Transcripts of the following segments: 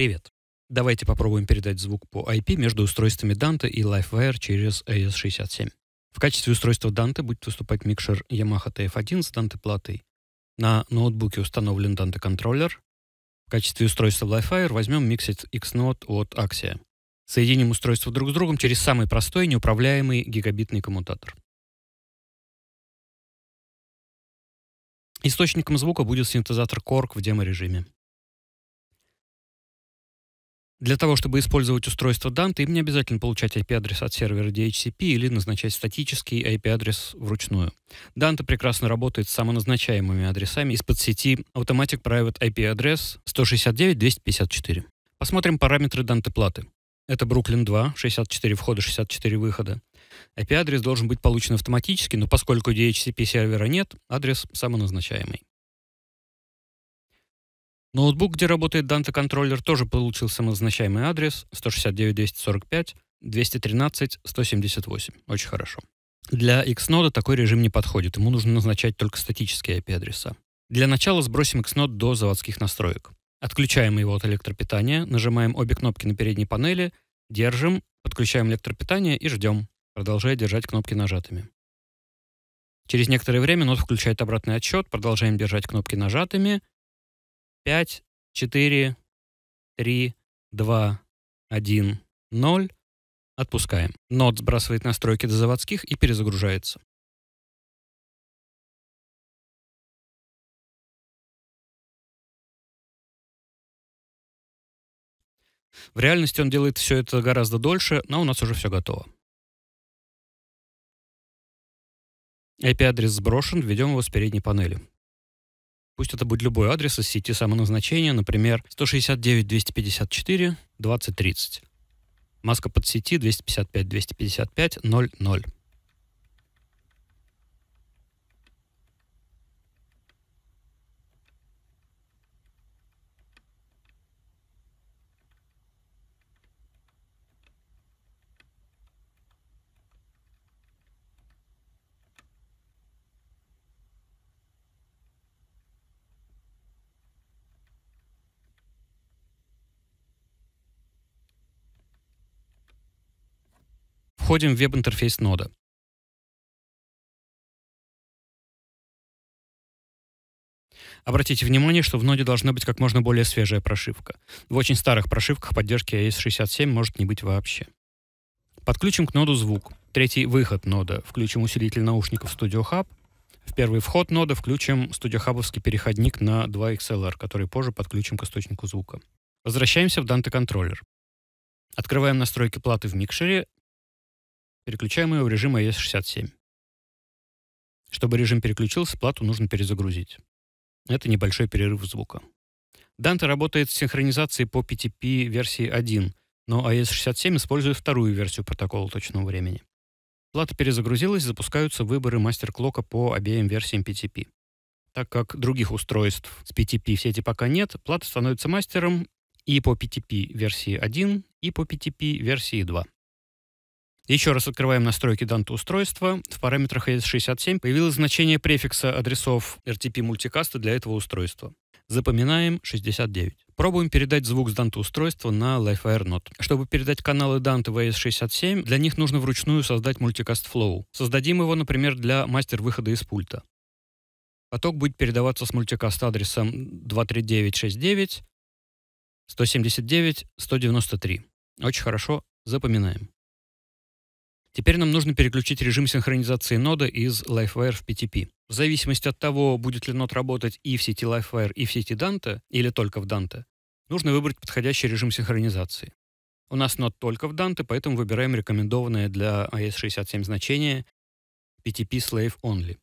Привет. Давайте попробуем передать звук по IP между устройствами Dante и LiveWire через AS67. В качестве устройства Dante будет выступать микшер Yamaha TF1 с Dante платой. На ноутбуке установлен Dante контроллер. В качестве устройства LiveWire возьмем Mixed X-Node от Axia. Соединим устройства друг с другом через самый простой неуправляемый гигабитный коммутатор. Источником звука будет синтезатор Korg в демо-режиме. Для того, чтобы использовать устройство Dante, им не обязательно получать IP-адрес от сервера DHCP или назначать статический IP-адрес вручную. Dante прекрасно работает с самоназначаемыми адресами из-под сети Automatic Private IP-адрес 169.254. Посмотрим параметры Dante платы. Это Brooklyn 2, 64 входа, 64 выхода. IP-адрес должен быть получен автоматически, но поскольку DHCP сервера нет, адрес самоназначаемый. Ноутбук, где работает Dante контроллер, тоже получил самозначаемый адрес 169.245.213.178. Очень хорошо. Для Xnode такой режим не подходит, ему нужно назначать только статические IP-адреса. Для начала сбросим Xnode до заводских настроек. Отключаем его от электропитания, нажимаем обе кнопки на передней панели, держим, подключаем электропитание и ждем, продолжая держать кнопки нажатыми. Через некоторое время нот включает обратный отсчет, продолжаем держать кнопки нажатыми, 5, 4, 3, 2, 1, 0. Отпускаем. Нод сбрасывает настройки до заводских и перезагружается. В реальности он делает все это гораздо дольше, но у нас уже все готово. IP-адрес сброшен, введем его с передней панели. Пусть это будет любой адрес из сети самоназначения, например, 169.254.2030. Маска под сети 255.255.00. Входим в веб-интерфейс нода. Обратите внимание, что в ноде должна быть как можно более свежая прошивка. В очень старых прошивках поддержки AES67 может не быть вообще. Подключим к ноду звук. Третий выход нода. Включим усилитель наушников Studio Hub. В первый вход нода включим студиохабовский переходник на 2 XLR, который позже подключим к источнику звука. Возвращаемся в Dante контроллер. Открываем настройки платы в микшере Переключаем ее в режим AES67. Чтобы режим переключился, плату нужно перезагрузить. Это небольшой перерыв звука. Dante работает с синхронизацией по PTP версии 1, но AES67 использует вторую версию протокола точного времени. Плата перезагрузилась, запускаются выборы мастер-клока по обеим версиям PTP. Так как других устройств с PTP в сети пока нет, плата становится мастером и по PTP версии 1, и по PTP версии 2. Еще раз открываем настройки Dante устройства. В параметрах AS67 появилось значение префикса адресов RTP мультикаста для этого устройства. Запоминаем 69. Пробуем передать звук с Dante устройства на LiveWire Node. Чтобы передать каналы в AS67, для них нужно вручную создать мультикаст Flow. Создадим его, например, для мастер-выхода из пульта. Поток будет передаваться с мультикаст адресом 23969 179 193. Очень хорошо запоминаем. Теперь нам нужно переключить режим синхронизации нода из LiveWire в PTP. В зависимости от того, будет ли нод работать и в сети LiveWire, и в сети Dante, или только в Dante, нужно выбрать подходящий режим синхронизации. У нас нод только в Dante, поэтому выбираем рекомендованное для AES67 значение PTP Slave Only.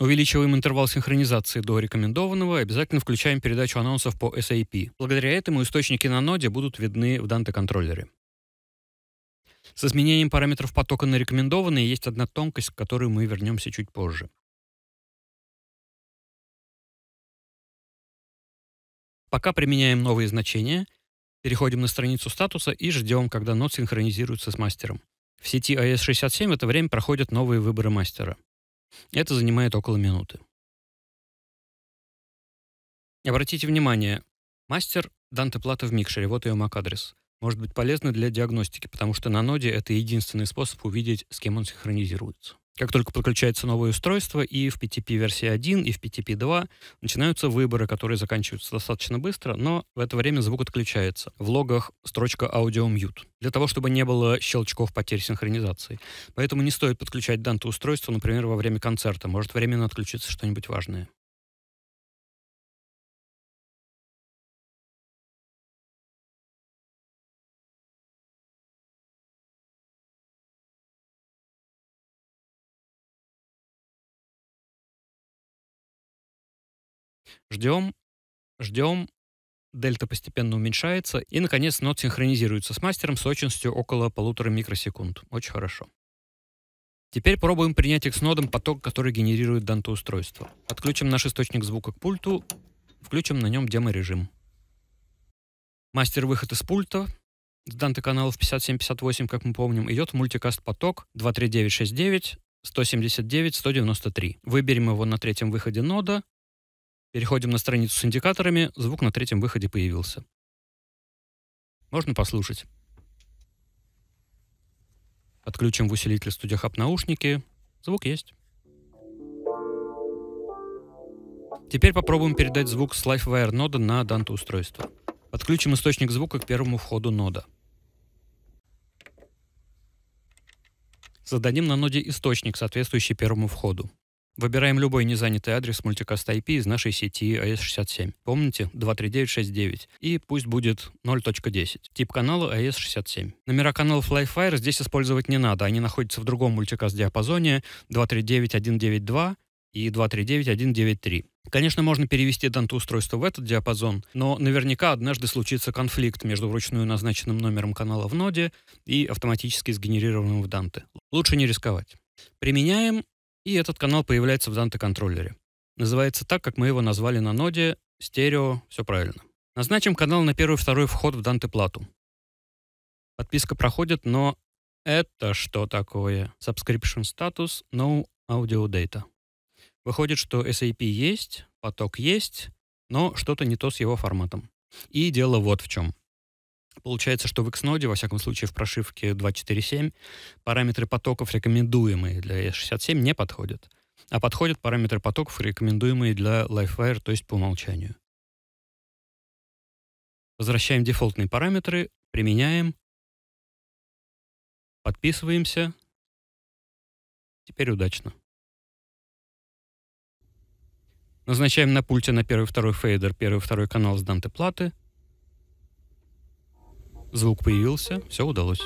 Увеличиваем интервал синхронизации до рекомендованного и обязательно включаем передачу анонсов по SAP. Благодаря этому источники на ноде будут видны в Dante контроллере. С изменением параметров потока на рекомендованные есть одна тонкость, к которой мы вернемся чуть позже. Пока применяем новые значения, переходим на страницу статуса и ждем, когда нод синхронизируется с мастером. В сети AES67 в это время проходят новые выборы мастера. Это занимает около минуты. Обратите внимание, мастер Dante плата в микшере, вот ее MAC-адрес. Может быть полезно для диагностики, потому что на ноде это единственный способ увидеть, с кем он синхронизируется. Как только подключается новое устройство, и в PTP версии 1, и в PTP 2 начинаются выборы, которые заканчиваются достаточно быстро, но в это время звук отключается. В логах строчка Audio Mute. Для того, чтобы не было щелчков потерь синхронизации. Поэтому не стоит подключать Dante устройство, например, во время концерта. Может временно отключиться что-нибудь важное. Ждем, ждем, дельта постепенно уменьшается, и, наконец, нот синхронизируется с мастером с точностью около полутора микросекунд. Очень хорошо. Теперь пробуем принять их с нодом поток, который генерирует данто-устройство. Отключим наш источник звука к пульту, включим на нем демо-режим. Мастер-выход из пульта с данты каналов 57-58, как мы помним, идет мультикаст-поток 23969 179 193. Выберем его на третьем выходе нода Переходим на страницу с индикаторами. Звук на третьем выходе появился. Можно послушать. Отключим в усилитель Studio Hub наушники. Звук есть. Теперь попробуем передать звук с LiveWire нода на Dante устройство. Подключим источник звука к первому входу нода. Зададим на ноде источник, соответствующий первому входу. Выбираем любой незанятый адрес мультикаст IP из нашей сети AS67. Помните? 23969. И пусть будет 0.10. Тип канала AS67. Номера каналов LiveFire здесь использовать не надо. Они находятся в другом мультикаст-диапазоне 239.192 и 239.193. Конечно, можно перевести данто-устройство в этот диапазон, но наверняка однажды случится конфликт между вручную назначенным номером канала в ноде и автоматически сгенерированным в Данте. Лучше не рисковать. Применяем и этот канал появляется в Dante контроллере. Называется так, как мы его назвали на ноде, стерео, все правильно. Назначим канал на первый и второй вход в Dante плату. Подписка проходит, но это что такое? Subscription status, no audio data. Выходит, что SAP есть, поток есть, но что-то не то с его форматом. И дело вот в чем. Получается, что в Xnode, во всяком случае в прошивке 2.4.7, параметры потоков, рекомендуемые для ES67, не подходят. А подходят параметры потоков, рекомендуемые для LiveWire, то есть по умолчанию. Возвращаем дефолтные параметры, применяем, подписываемся. Теперь удачно. Назначаем на пульте на первый второй фейдер, первый второй канал с данты платы. Звук появился, все удалось.